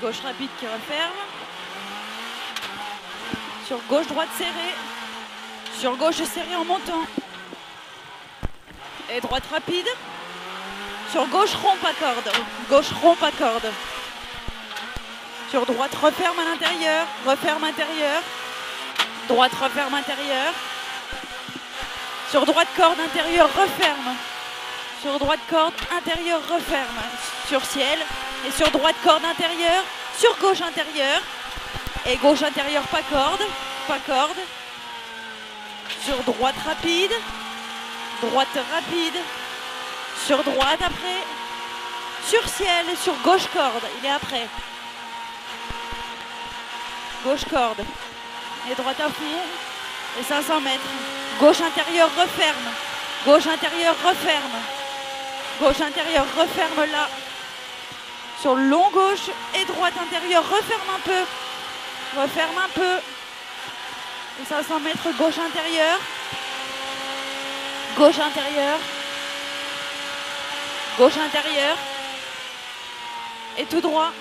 Gauche rapide qui referme. Sur gauche, droite serrée. Sur gauche serrée en montant. Et droite rapide. Sur gauche, rompe à corde. Gauche, rompe à corde. Sur droite, referme à l'intérieur. Referme intérieur. Droite, referme intérieur. Sur droite, corde intérieure, referme. Sur droite, corde intérieure, referme. Sur ciel. Et sur droite, corde intérieure. Sur gauche intérieure. Et gauche intérieure, pas corde. Pas corde. Sur droite rapide. Droite rapide. Sur droite après. Sur ciel sur gauche corde. Il est après. Gauche corde. Et droite à fond. Et 500 mètres. Gauche intérieure referme. Gauche intérieure referme. Gauche intérieure referme là. Sur long gauche et droite intérieure referme un peu. Referme un peu. Et 500 mètres gauche intérieure. Gauche intérieure. Gauche intérieure. Et tout droit.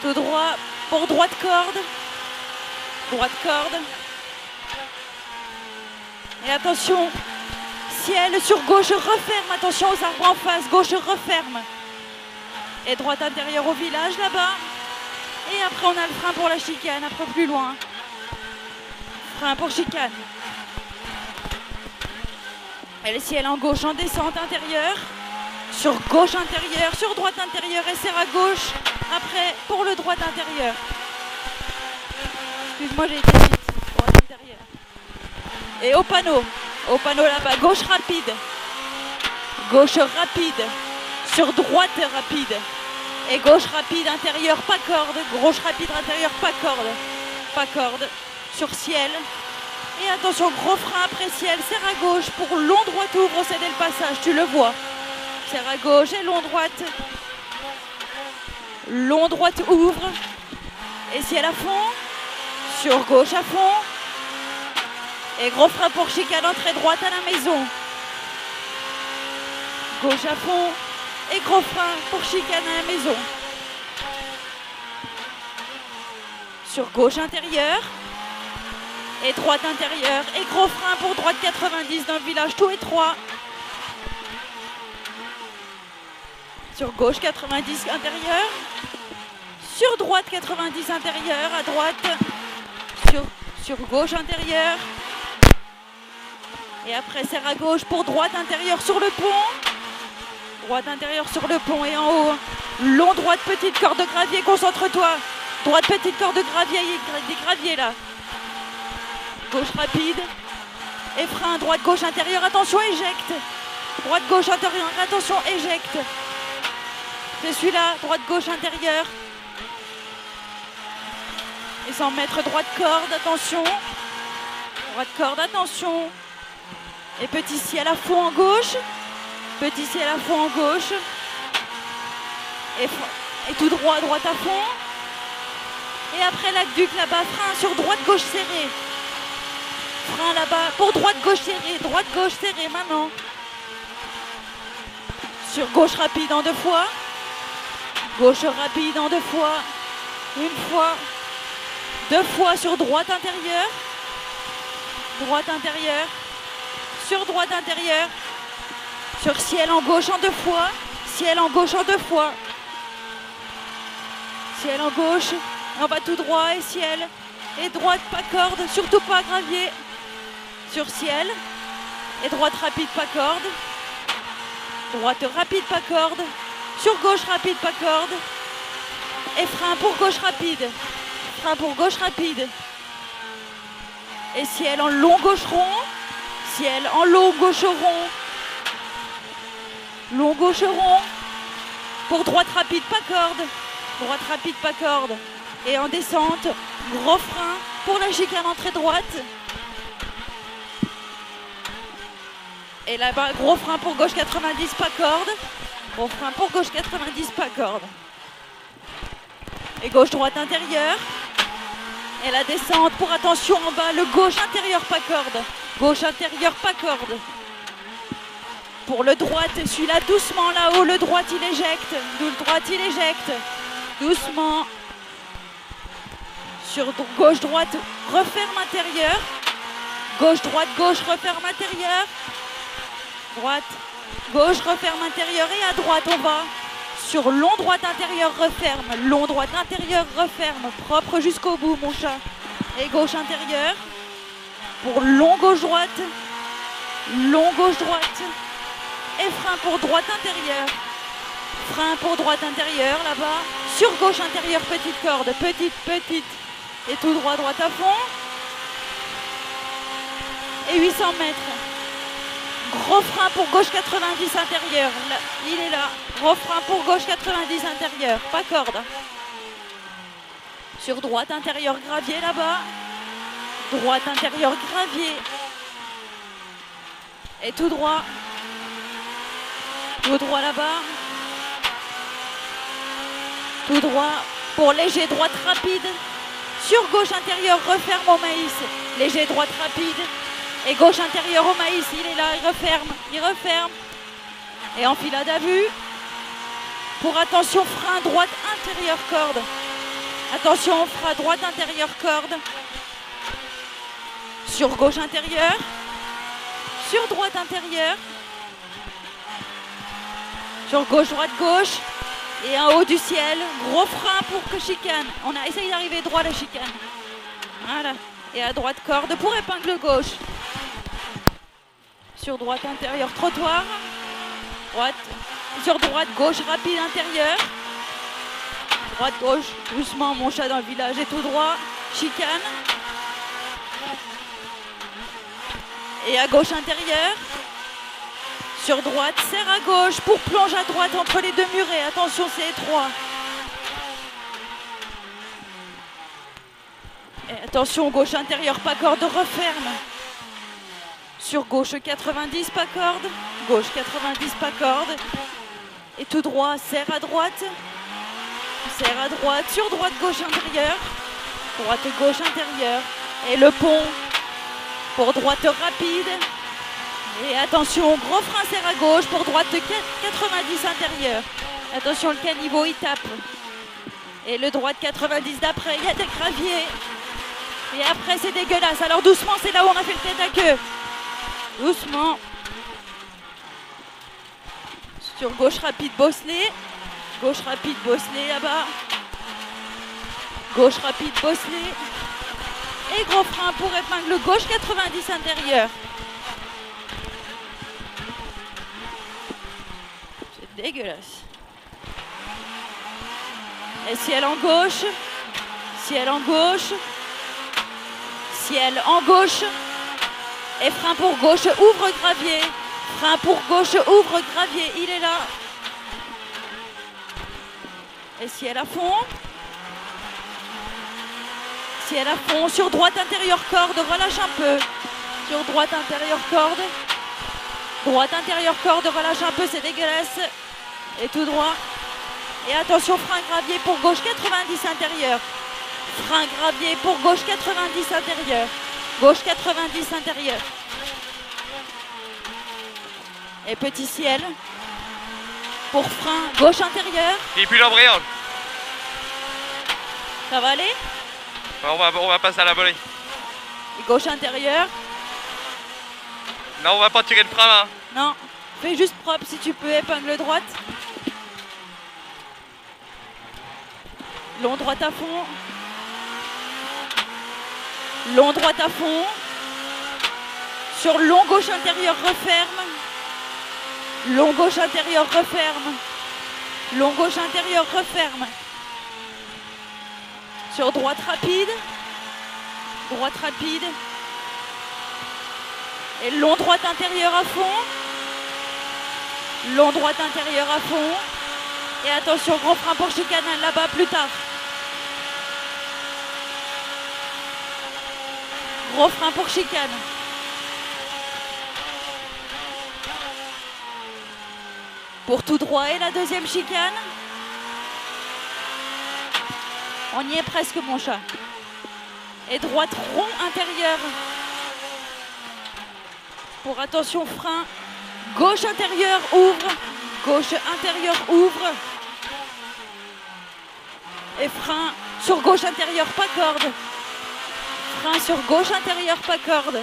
Tout droit pour droite corde. Droite corde. Et attention, ciel sur gauche referme. Attention aux arbres en face. Gauche referme. Et droite intérieure au village là-bas. Et après on a le frein pour la chicane, après plus loin. Frein pour chicane. Et le ciel en gauche en descente intérieure. Sur gauche intérieure, sur droite intérieure et serre à gauche. Après pour le droite intérieur. Excuse-moi j'ai été vite. Et au panneau. Au panneau là-bas. Gauche rapide. Gauche rapide. Sur droite rapide. Et gauche rapide intérieur, pas corde. Gauche rapide intérieur, pas corde. Pas corde. Sur ciel. Et attention, gros frein après ciel. Serre à gauche pour long droite ouvre, céder le passage. Tu le vois. Serre à gauche et long droite. Long droite ouvre. Et ciel à fond. Sur gauche à fond. Et gros frein pour chicane, entrée droite à la maison. Gauche à fond. Et gros frein pour chicane à la maison. Sur gauche intérieure. Et droite intérieure. Et gros frein pour droite 90 dans le village tout étroit. Sur gauche 90 intérieur. Sur droite 90 intérieur. À droite. Sur, sur gauche intérieur. Et après serre à gauche pour droite intérieure sur le pont. Droite intérieure sur le pont et en haut. Long droite petite corde de gravier, concentre-toi. Droite petite corde de gravier, des graviers là. Gauche rapide. Et frein, droite gauche intérieure, attention, éjecte. Droite gauche intérieure, attention, éjecte. C'est celui-là, droite gauche intérieure. Et 100 mètres, droite corde, attention. Droite corde, attention. Et petit ciel à fond en gauche. Petit ciel à fond en gauche. Et, tout droit, droite à fond. Et après l'aqueduc là-bas, frein sur droite, gauche serrée. Frein là-bas pour droite, gauche serrée. Droite, gauche serrée maintenant. Sur gauche rapide en deux fois. Gauche rapide en deux fois. Une fois. Deux fois sur droite intérieure. Droite intérieure. Sur droite intérieure. Sur ciel en gauche en deux fois. Ciel en gauche en deux fois. Ciel en gauche. On va tout droit et ciel. Et droite, pas corde, surtout pas gravier. Sur ciel. Et droite rapide, pas corde. Droite rapide, pas corde. Sur gauche rapide, pas corde. Et frein pour gauche rapide. Frein pour gauche rapide. Et ciel en long gauche rond. Ciel en long gauche rond. Long gauche rond. Pour droite rapide, pas corde. Droite rapide, pas corde. Et en descente, gros frein pour la chicane entrée droite. Et là-bas, gros frein pour gauche 90, pas corde. Gros frein pour gauche 90, pas corde. Et gauche-droite intérieure. Et la descente pour attention en bas, le gauche intérieur, pas corde. Gauche intérieur, pas corde. Pour le droite, celui-là doucement là-haut, le droite il éjecte. Le droite il éjecte. Doucement. Sur gauche-droite, referme intérieur. Gauche-droite, gauche, referme intérieur. Droite, gauche, referme intérieur. Et à droite, on va sur long droite intérieur, referme. Long droite intérieur, referme. Propre jusqu'au bout, mon chat. Et gauche intérieur. Pour long gauche-droite. Long gauche-droite. Et frein pour droite intérieure. Frein pour droite intérieure là-bas. Sur gauche intérieure, petite corde. Petite, petite. Et tout droit, droite à fond. Et 800 mètres. Gros frein pour gauche 90 intérieur. il est là. Gros frein pour gauche 90 intérieur. Pas corde. Sur droite intérieur gravier là-bas. Droite intérieur gravier. Et tout droit. Tout droit là-bas. Tout droit pour léger droite rapide. Sur gauche intérieur, referme au maïs. Léger droite rapide. Et gauche intérieur au maïs, il est là, il referme, il referme. Et enfilade à vue. Pour attention, frein droite intérieur corde. Attention, frein droite intérieur corde. Sur gauche intérieur. Sur droite intérieur. Sur gauche, droite, gauche. Et en haut du ciel, gros frein pour que chicane. On a essayé d'arriver droit la chicane. Voilà. Et à droite, corde pour épingle gauche. Sur droite, intérieur, trottoir. Droite. Sur droite, gauche, rapide, intérieur. Droite, gauche, doucement, mon chat dans le village. Et tout droit, chicane. Et à gauche, intérieur. Sur droite, serre à gauche pour plonger à droite entre les deux murets. Attention, c'est étroit. Attention, gauche intérieur, pas corde, referme. Sur gauche 90, pas corde. Gauche 90, pas corde. Et tout droit, serre à droite. Serre à droite. Sur droite, gauche intérieur. Droite, gauche intérieur. Et le pont pour droite rapide. Et attention, gros frein serre à gauche pour droite 90 intérieur. Attention, le caniveau il tape. Et le droit de 90 d'après, il y a des graviers. Et après, c'est dégueulasse. Alors doucement, c'est là où on a fait le tête à queue. Doucement. Sur gauche rapide, Bosselet. Gauche rapide, Bosselet là-bas. Gauche rapide, Bosselet. Et gros frein pour épingle gauche 90 intérieur. Dégueulasse. Et ciel en gauche, ciel en gauche, ciel en gauche, et frein pour gauche, ouvre gravier, frein pour gauche, ouvre gravier, il est là. Et ciel à fond, ciel à fond, sur droite intérieur corde, relâche un peu, sur droite intérieur corde, droite intérieur corde, relâche un peu, c'est dégueulasse. Et tout droit. Et attention, frein gravier pour gauche 90 intérieur. Frein gravier pour gauche 90 intérieur. Gauche 90 intérieur. Et petit ciel. Pour frein gauche intérieur. Et puis l'embrayage. Ça va aller? On va, on va passer à la volée. gauche intérieur. Non, on va pas tirer le frein là. Non, fais juste propre si tu peux, épingle droite. Long droite à fond. Long droite à fond. Sur long gauche intérieur, referme. Long gauche intérieur, referme. Long gauche intérieur, referme. Sur droite rapide. Droite rapide. Et long droite intérieur à fond. Long droite intérieur à fond. Et attention, grand frein pour chicane là-bas plus tard. Gros frein pour chicane. Pour tout droit et la deuxième chicane. On y est presque mon chat. Et droite rond intérieur. Pour attention frein. Gauche intérieur ouvre. Gauche intérieur ouvre. Et frein sur gauche intérieur, pas corde. Frein sur gauche intérieur, pas corde.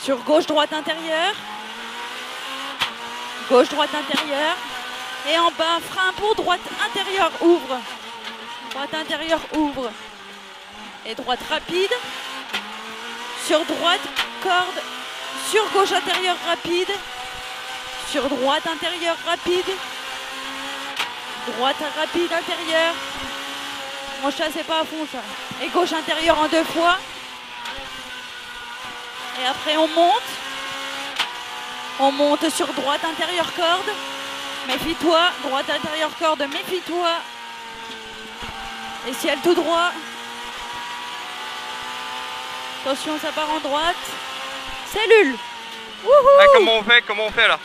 Sur gauche droite intérieur. Gauche droite intérieur. Et en bas, frein pour droite intérieure, ouvre. Droite intérieure, ouvre. Et droite rapide. Sur droite, corde. Sur gauche intérieure, rapide. Sur droite intérieure, rapide. Droite rapide intérieure. Mon chat, pas à fond ça. Et gauche intérieure en deux fois. Et après, on monte. On monte sur droite intérieure corde. Méfie-toi. Droite intérieure corde, méfie-toi. Et ciel tout droit. Attention, ça part en droite. Cellule. Wouhou Ah, comment on fait Comment on fait là?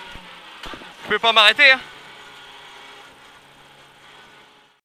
Je peux pas m'arrêter hein?